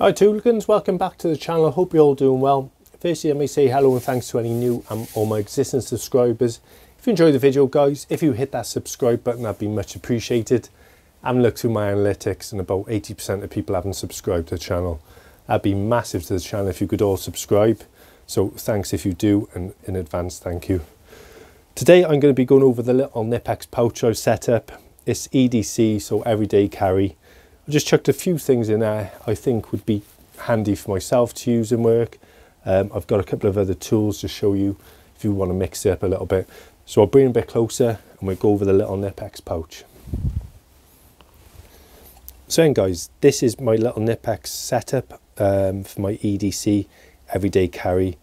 Hi Tooligans, welcome back to the channel. Hope you're all doing well. Firstly, let me say hello and thanks to any new and all my existing subscribers. If you enjoyed the video, guys, if you hit that subscribe button, that'd be much appreciated. I haven't through my analytics and about 80% of people haven't subscribed to the channel. That'd be massive to the channel if you could all subscribe. So thanks if you do, and in advance, thank you. Today, I'm going to be going over the little Knipex pouch I've set up. It's EDC, so everyday carry. I just chucked a few things in there I think would be handy for myself to use in work. Um, I've got a couple of other tools to show you if you want to mix it up a little bit. So I'll bring a bit closer and we'll go over the little Knipex pouch. So then guys, this is my little Knipex setup um, for my EDC everyday carry.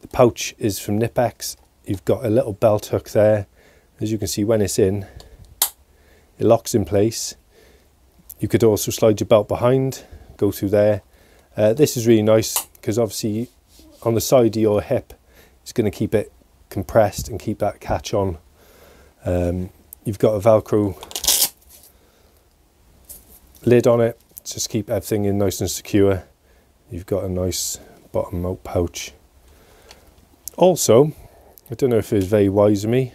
The pouch is from Knipex. You've got a little belt hook there. As you can see when it's in, it locks in place you could also slide your belt behind, go through there. Uh, this is really nice because obviously on the side of your hip, it's going to keep it compressed and keep that catch on. Um, you've got a Velcro lid on it, just keep everything in nice and secure. You've got a nice bottom out pouch. Also, I don't know if it was very wise of me,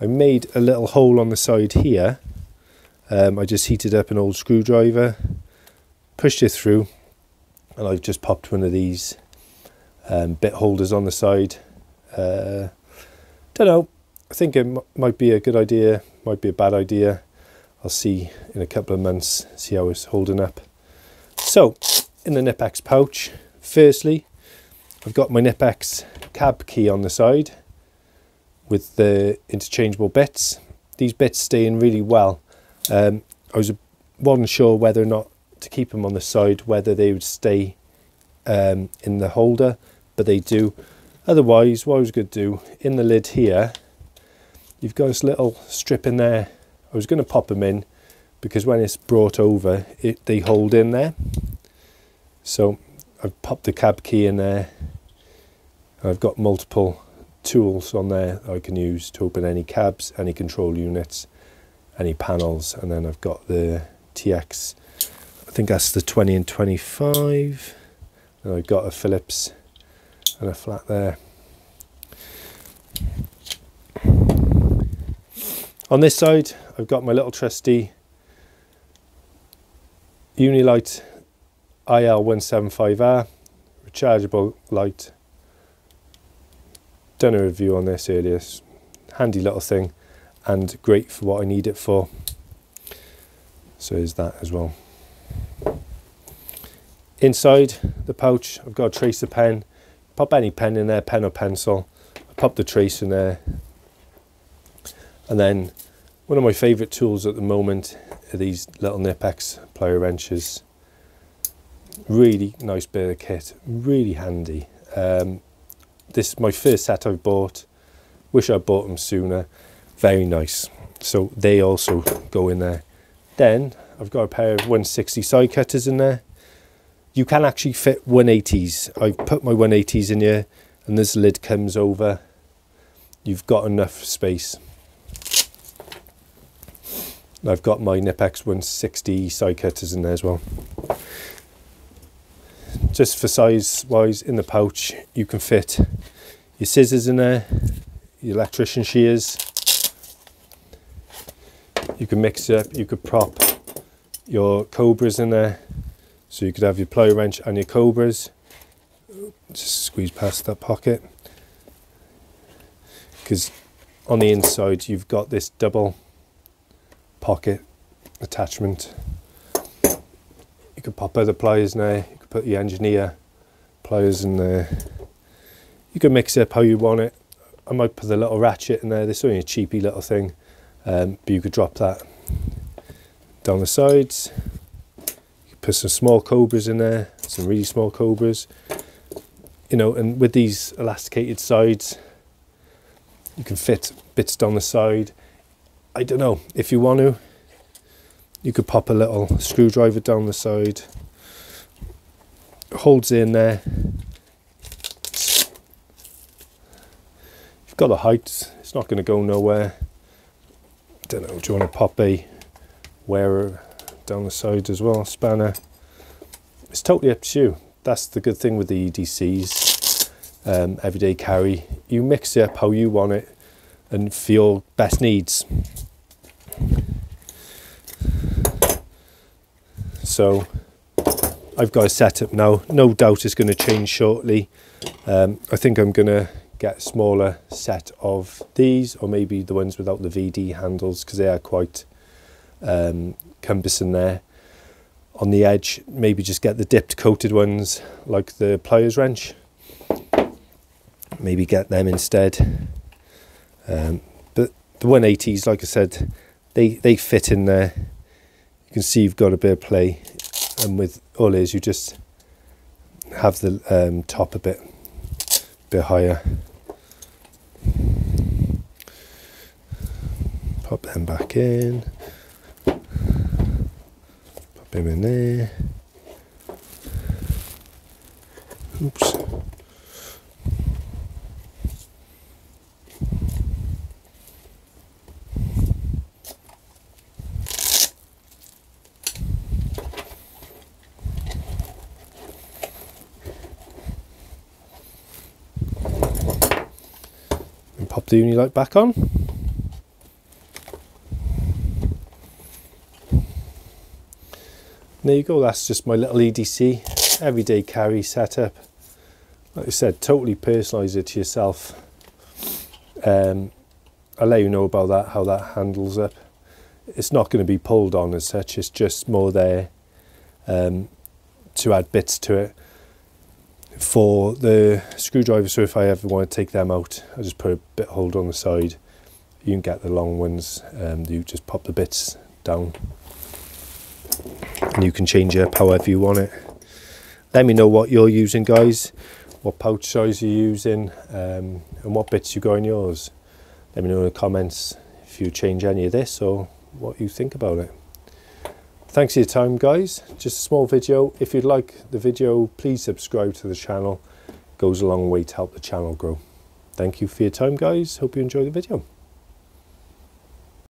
I made a little hole on the side here um, I just heated up an old screwdriver, pushed it through, and I've just popped one of these um, bit holders on the side. Uh, don't know. I think it might be a good idea, might be a bad idea. I'll see in a couple of months, see how it's holding up. So, in the Knipex pouch, firstly, I've got my Knipex cab key on the side with the interchangeable bits. These bits stay in really well um, I was wasn't sure whether or not to keep them on the side, whether they would stay um, in the holder, but they do. Otherwise, what I was going to do, in the lid here, you've got this little strip in there. I was going to pop them in because when it's brought over, it they hold in there. So I've popped the cab key in there. I've got multiple tools on there I can use to open any cabs, any control units any panels and then I've got the TX I think that's the 20 and 25 and I've got a Phillips and a flat there. On this side I've got my little trusty Unilite IL175R rechargeable light. Done a review on this earlier. Handy little thing and great for what I need it for. So is that as well. Inside the pouch, I've got a tracer pen. Pop any pen in there, pen or pencil. I pop the trace in there. And then one of my favourite tools at the moment are these little Knipex plier wrenches. Really nice bit of kit, really handy. Um, this is my first set I've bought. Wish I bought them sooner very nice. So they also go in there. Then I've got a pair of 160 side cutters in there. You can actually fit 180s. I've put my 180s in here and this lid comes over. You've got enough space. I've got my Knipex 160 side cutters in there as well. Just for size wise in the pouch you can fit your scissors in there, your electrician shears, you can mix it up, you could prop your cobras in there. So you could have your plier wrench and your cobras. Just squeeze past that pocket. Because on the inside you've got this double pocket attachment. You could pop other pliers in there, you could put your engineer pliers in there. You can mix it up how you want it. I might put a little ratchet in there, this is only a cheapy little thing um, but you could drop that down the sides. You could put some small cobras in there some really small cobras. You know and with these elasticated sides you can fit bits down the side. I don't know if you want to you could pop a little screwdriver down the side. Holds in there. You've got the height it's not going to go nowhere don't know, do you want a poppy wearer down the side as well, spanner. it's totally up to you. That's the good thing with the EDCs, um, everyday carry. You mix it up how you want it and for your best needs. So I've got a setup now. No doubt it's going to change shortly. Um, I think I'm going to get a smaller set of these or maybe the ones without the VD handles because they are quite um, cumbersome there. On the edge, maybe just get the dipped coated ones like the pliers wrench. Maybe get them instead. Um, but the 180s, like I said, they, they fit in there. You can see you've got a bit of play. And with all is you just have the um, top a bit, bit higher. Them back in. Pop him in there. Oops. and pop the Unilite back on. There you go, that's just my little EDC, everyday carry setup. Like I said, totally personalise it to yourself. Um, I'll let you know about that, how that handles up. It's not going to be pulled on as such, it's just more there um, to add bits to it for the screwdriver so if I ever want to take them out I just put a bit hold on the side you can get the long ones um, you just pop the bits down and you can change it however you want it let me know what you're using guys what pouch size you're using um, and what bits you got in yours let me know in the comments if you change any of this or what you think about it Thanks for your time guys. Just a small video. If you'd like the video, please subscribe to the channel. It goes a long way to help the channel grow. Thank you for your time guys. Hope you enjoy the video.